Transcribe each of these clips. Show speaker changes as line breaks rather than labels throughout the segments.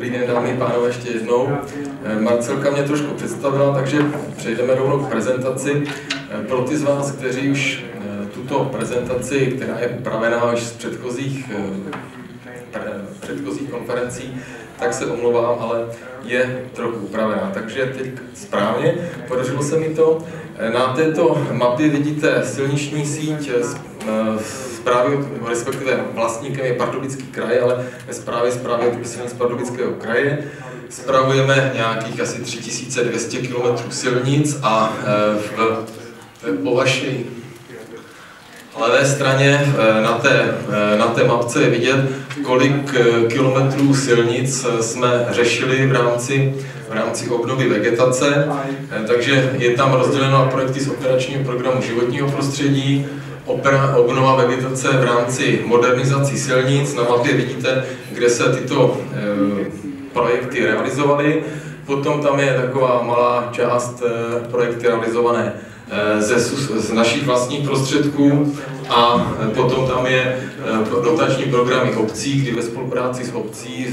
Dobrý den, dámy pánové, ještě jednou. Eh, Marcelka mě trošku představila, takže přejdeme rovnou k prezentaci. Eh, Pro ty z vás, kteří už eh, tuto prezentaci, která je upravená už z předchozích, pre- předchozích konferencí, tak se omlouvám, ale je trochu upravená. Takže teď správně, podařilo se mi to. Na této mapě vidíte silniční síť zprávy, respektive vlastníkem je Pardubický kraj, ale ve zprávě zprávy silnic Pardubického kraje. Spravujeme nějakých asi 3200 km silnic a v, v, po vaší levé straně na té, na té mapce je vidět, kolik kilometrů silnic jsme řešili v rámci, v rámci obnovy vegetace. Takže je tam rozděleno projekty z operačního programu životního prostředí, obnova vegetace v rámci modernizací silnic. Na mapě vidíte, kde se tyto e, projekty realizovaly. Potom tam je taková malá část e, projekty realizované e, ze, z našich vlastních prostředků a potom tam je dotační programy obcí, kdy ve spolupráci s obcí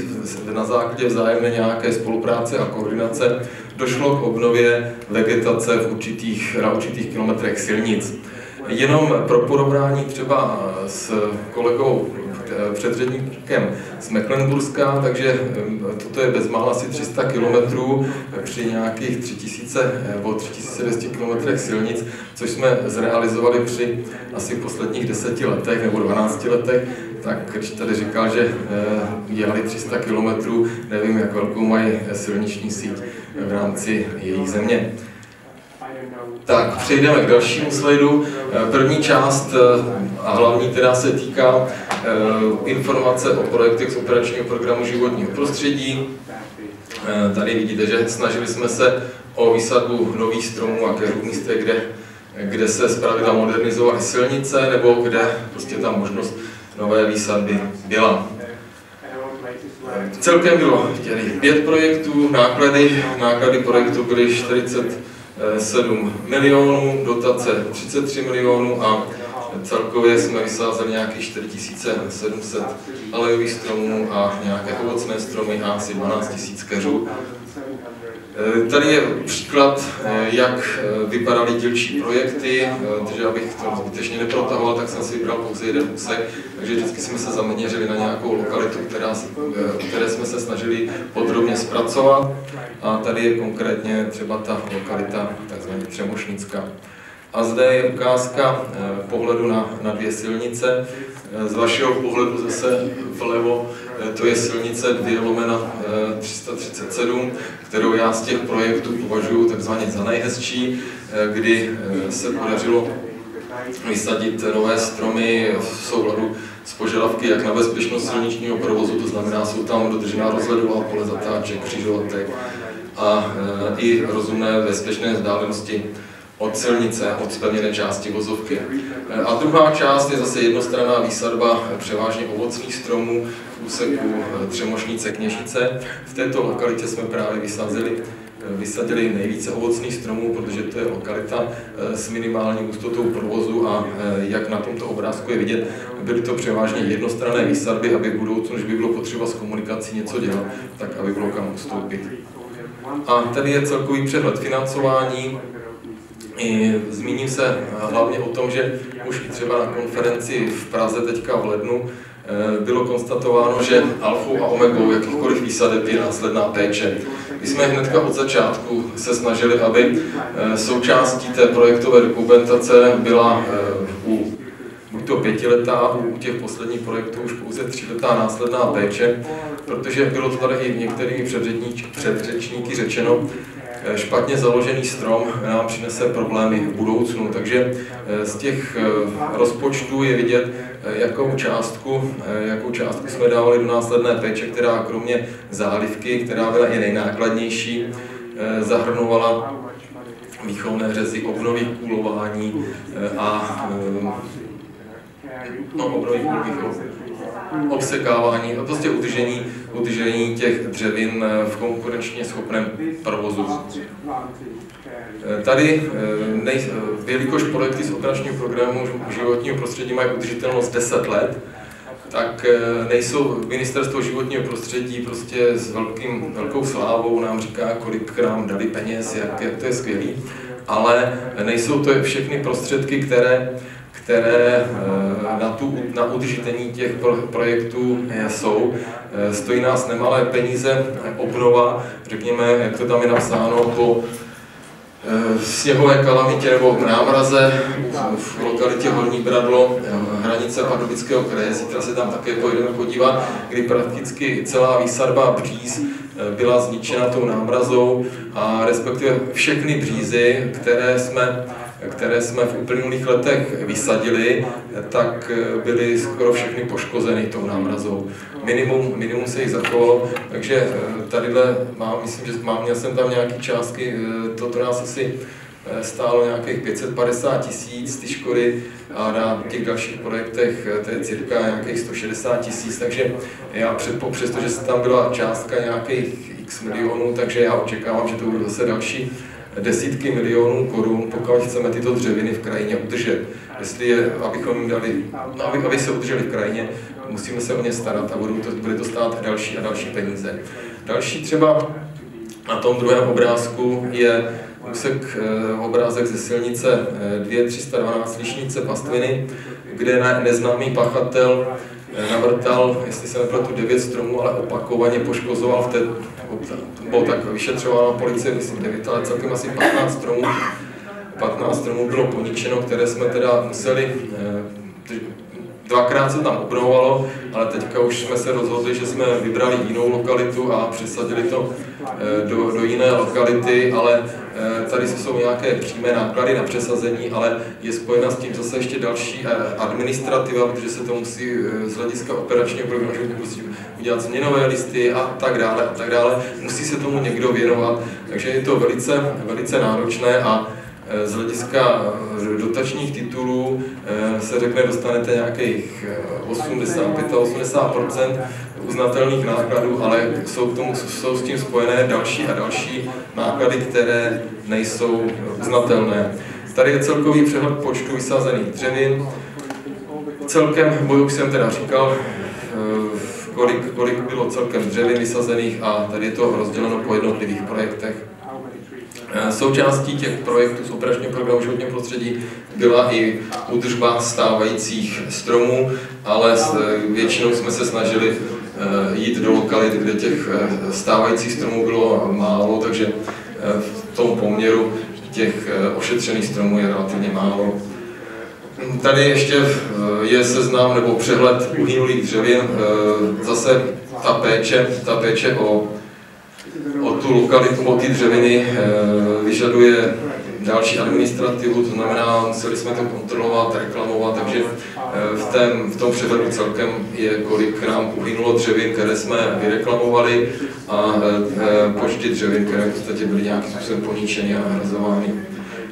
na základě vzájemné nějaké spolupráce a koordinace došlo k obnově vegetace v určitých, na určitých kilometrech silnic. Jenom pro porovnání třeba s kolegou předředníkem z Mecklenburska, takže toto je bezmála asi 300 km při nějakých 3000 nebo 3200 km silnic, což jsme zrealizovali při asi posledních deseti letech nebo 12 letech, tak když tady říkal, že dělali 300 km, nevím, jak velkou mají silniční síť v rámci jejich země. Tak, přejdeme k dalšímu slajdu. První část a hlavní teda se týká informace o projektech z operačního programu životního prostředí. Tady vidíte, že snažili jsme se o výsadbu nových stromů a v místech, kde, kde se zpravidla modernizovaly silnice nebo kde prostě ta možnost nové výsadby byla. Celkem bylo tedy pět projektů, náklady, náklady projektu byly 40 7 milionů, dotace 33 milionů a celkově jsme vysázeli nějakých 4700 alejových stromů a nějaké ovocné stromy a asi 12 000 keřů. Tady je příklad, jak vypadaly dílčí projekty, takže abych to zbytečně neprotahoval, tak jsem si vybral pouze jeden úsek, takže vždycky jsme se zaměřili na nějakou lokalitu, která, které jsme se snažili podrobně zpracovat. A tady je konkrétně třeba ta lokalita, takzvaně Třemošnická. A zde je ukázka pohledu na, na dvě silnice. Z vašeho pohledu zase vlevo to je silnice 2 lomena 337, kterou já z těch projektů považuji takzvaně za nejhezčí, kdy se podařilo vysadit nové stromy v souladu s požadavky jak na bezpečnost silničního provozu, to znamená, jsou tam dodržená rozhledová pole zatáček, křižovatek a i rozumné bezpečné vzdálenosti od silnice, od spevněné části vozovky. A druhá část je zase jednostranná výsadba převážně ovocných stromů v úseku Třemošnice Kněžice. V této lokalitě jsme právě vysázeli vysadili nejvíce ovocných stromů, protože to je lokalita s minimální hustotou provozu a jak na tomto obrázku je vidět, byly to převážně jednostranné výsadby, aby v budoucnu, když by bylo potřeba s komunikací něco dělat, tak aby bylo kam ustoupit. A tady je celkový přehled financování, Zmíním se hlavně o tom, že už i třeba na konferenci v Praze teďka v lednu bylo konstatováno, že alfou a omegou jakýchkoliv výsadeb je následná péče. My jsme hnedka od začátku se snažili, aby součástí té projektové dokumentace byla u buď to pětiletá, u těch posledních projektů už pouze tříletá následná péče, protože bylo to tady i některými předřečníky řečeno, špatně založený strom nám přinese problémy v budoucnu. Takže z těch rozpočtů je vidět, jakou částku, jakou částku jsme dávali do následné péče, která kromě zálivky, která byla i nejnákladnější, zahrnovala výchovné řezy, obnovy kůlování a no, obnovy kůlových obsekávání a prostě udržení, udržení těch dřevin v konkurenčně schopném provozu. Tady, nej, jelikož projekty z operačního programu životního prostředí mají udržitelnost 10 let, tak nejsou ministerstvo životního prostředí prostě s velkým, velkou slávou nám říká, kolik nám dali peněz, jak, jak to je skvělý, ale nejsou to všechny prostředky, které které eh, na, tu, na udržitení těch projektů eh, jsou. Eh, stojí nás nemalé peníze obnova, řekněme, jak to tam je napsáno, po sněhové kalamitě nebo námraze v lokalitě Horní Bradlo, hranice Pardubického kraje, zítra se tam také pojedeme podívat, kdy prakticky celá výsadba bříz byla zničena tou námrazou a respektive všechny břízy, které jsme které jsme v uplynulých letech vysadili, tak byly skoro všechny poškozeny tou námrazou. Minimum, minimum se jich zachovalo, takže eh, tadyhle mám, myslím, že mám, měl jsem tam nějaké částky, eh, toto nás asi eh, stálo nějakých 550 tisíc ty škody a na těch dalších projektech to je cirka nějakých 160 tisíc, takže já předpo, přestože tam byla částka nějakých x milionů, takže já očekávám, že to budou zase další desítky milionů korun, pokud chceme tyto dřeviny v krajině udržet. Jestli je, abychom jim dali, aby, aby se udrželi v krajině, musíme se o ně starat a budou to, bude to stát další a další peníze. Další třeba na tom druhém obrázku je úsek, eh, obrázek ze silnice 2312 eh, Lišnice Pastviny, kde neznámý pachatel navrtal, jestli se nepletu, devět stromů, ale opakovaně poškozoval v té bylo tak vyšetřována policie, myslím 9, ale celkem asi 15 stromů, 15 stromů bylo poničeno, které jsme teda museli, eh, dvakrát se tam obnovovalo, ale teďka už jsme se rozhodli, že jsme vybrali jinou lokalitu a přesadili to eh, do, do jiné lokality, ale eh, tady jsou nějaké přímé náklady na přesazení, ale je spojena s tím zase ještě další administrativa, protože se to musí z hlediska operačního programu udělat změnové listy a tak dále a tak dále. Musí se tomu někdo věnovat, takže je to velice, velice náročné a z hlediska e, dotačních titulů e, se řekne, dostanete nějakých 85-80 uznatelných nákladů, ale jsou, k tomu, jsou s tím spojené další a další náklady, které nejsou uznatelné. Tady je celkový přehled počtu vysazených dřevin. Celkem, jak jsem teda říkal, kolik, kolik bylo celkem dřevin vysazených a tady je to rozděleno po jednotlivých projektech. Eh, součástí těch projektů z operačního programu životního prostředí byla i údržba stávajících stromů, ale většinou jsme se snažili eh, jít do lokalit, kde těch eh, stávajících stromů bylo málo, takže v tom poměru těch ošetřených stromů je relativně málo. Tady ještě eh, je seznam nebo přehled uhynulých dřevin. Eh, zase ta péče, ta péče o tu lokalitu, o ty dřeviny eh, vyžaduje další administrativu, to znamená, museli jsme to kontrolovat, reklamovat, takže v, tém, v tom přehledu celkem je, kolik nám uhynulo dřevin, které jsme vyreklamovali a počty dřevin, které v podstatě byly nějakým způsobem poníčeny a hrazovány.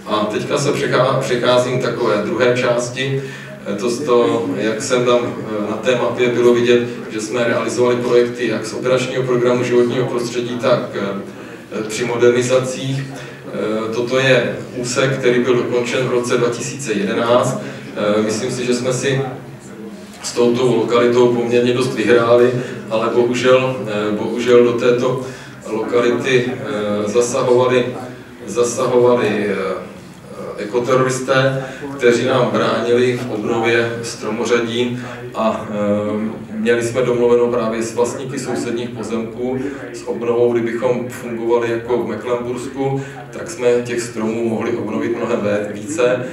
A teďka se přecházím k takové druhé části. Eh, to, to, jak jsem tam eh, na té mapě bylo vidět, že jsme realizovali projekty jak z operačního programu životního prostředí, tak eh, při modernizacích. Toto je úsek, který byl dokončen v roce 2011. Myslím si, že jsme si s touto lokalitou poměrně dost vyhráli, ale bohužel, bohužel do této lokality zasahovali, zasahovali ekoteroristé, kteří nám bránili v obnově stromořadí a e, měli jsme domluveno právě s vlastníky sousedních pozemků s obnovou, kdybychom fungovali jako v Mecklenbursku, tak jsme těch stromů mohli obnovit mnohem více.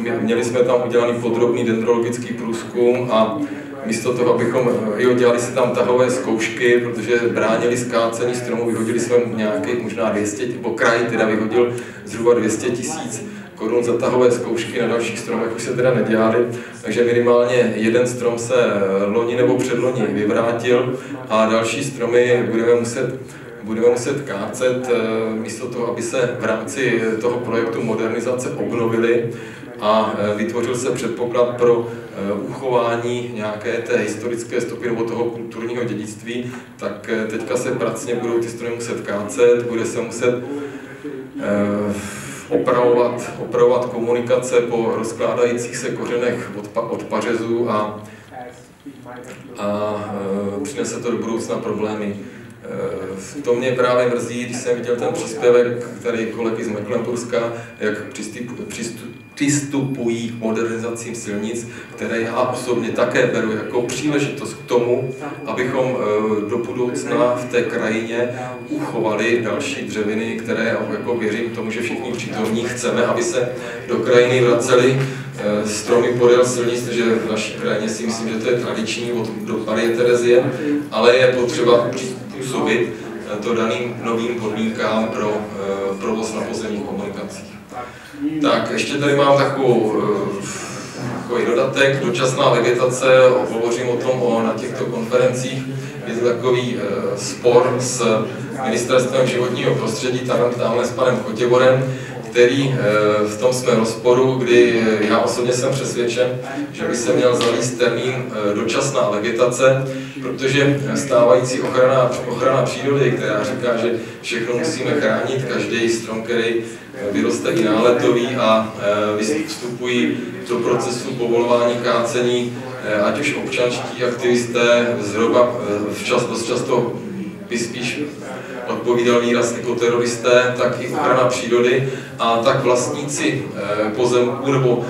E, měli jsme tam udělaný podrobný dendrologický průzkum a místo toho, abychom jo, dělali si tam tahové zkoušky, protože bránili skácení stromů, vyhodili jsme nějakých možná 200, nebo kraj teda vyhodil zhruba 200 tisíc korun za tahové zkoušky na dalších stromech už se teda nedělali, takže minimálně jeden strom se loni nebo předloni vyvrátil a další stromy budeme muset budeme muset kácet eh, místo toho, aby se v rámci toho projektu modernizace obnovili a e, vytvořil se předpoklad pro e, uchování nějaké té historické stopy nebo toho kulturního dědictví, tak teďka se pracně budou ty stroje muset kácet, bude se muset opravovat, opravovat komunikace po rozkládajících se kořenech od, od pařezů a a přinese to do budoucna problémy. To mě právě mrzí, když jsem viděl ten příspěvek tady kolegy z Mecklenburska, jak přistupují k modernizacím silnic, které já osobně také beru jako příležitost k tomu, abychom do budoucna v té krajině uchovali další dřeviny, které jako věřím tomu, že všichni přítomní chceme, aby se do krajiny vraceli. Stromy podél silnic, že v naší krajině si myslím, že to je tradiční od do Marie Terezie, ale je potřeba přizpůsobit to daným novým podmínkám pro provoz na pozemních komunikacích. Tak, ještě tady mám takovou, takový dodatek, dočasná vegetace, hovořím o tom o, na těchto konferencích, je to takový spor s Ministerstvem životního prostředí, tam, tamhle s panem Kotěborem, který v tom jsme rozporu, kdy já osobně jsem přesvědčen, že by se měl zavíst termín dočasná vegetace, protože stávající ochrana, ochrana přírody, která říká, že všechno musíme chránit, každý strom, který vyroste i náletový a vstupují do procesu povolování kácení, ať už občanští aktivisté, zhruba včas, dost často by spíš odpovídal výraz ekoteroristé, tak i ochrana přírody a tak vlastníci pozemků nebo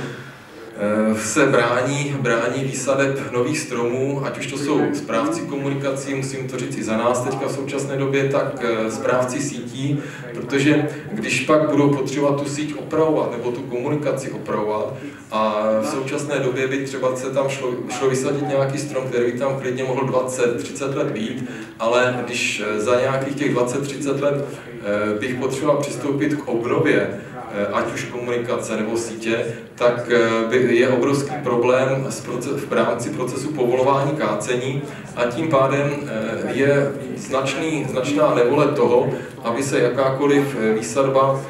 se brání, brání výsadeb nových stromů, ať už to jsou správci komunikací, musím to říct i za nás teďka v současné době, tak správci sítí, protože když pak budou potřebovat tu síť opravovat nebo tu komunikaci opravovat a v současné době by třeba se tam šlo, šlo vysadit nějaký strom, který by tam klidně mohl 20-30 let být, ale když za nějakých těch 20-30 let bych potřeboval přistoupit k obnově ať už komunikace nebo sítě, tak je obrovský problém v rámci procesu povolování kácení a tím pádem je značný, značná nevole toho, aby se jakákoliv výsadba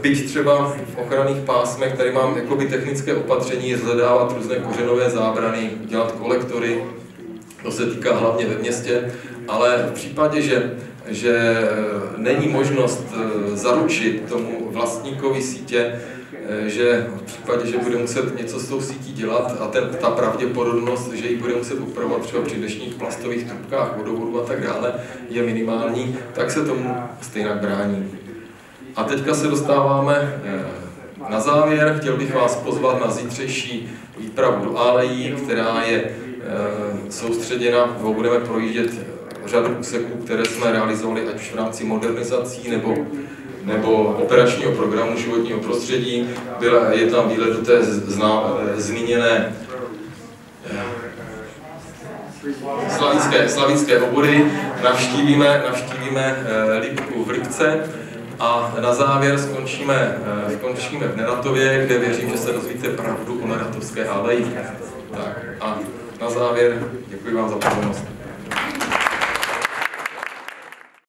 byť třeba v ochranných pásmech, tady mám jakoby technické opatření, zhledávat různé kořenové zábrany, dělat kolektory, to se týká hlavně ve městě, ale v případě, že že není možnost zaručit tomu vlastníkovi sítě, že v případě, že bude muset něco s tou sítí dělat a ten, ta pravděpodobnost, že ji bude muset upravovat třeba při dnešních plastových trubkách, vodovodu a tak dále, je minimální, tak se tomu stejně brání. A teďka se dostáváme na závěr. Chtěl bych vás pozvat na zítřejší výpravu do Alejí, která je soustředěna, nebo budeme projíždět řadu úseků, které jsme realizovali ať už v rámci modernizací nebo, nebo operačního programu životního prostředí. Byla, je tam výlet do té zná, zmíněné slavické, slavické obory, navštívíme, navštívíme Lipku v Lipce a na závěr skončíme, skončíme v Neratově, kde věřím, že se dozvíte pravdu o Neratovské aleji. Tak a na závěr děkuji vám za pozornost.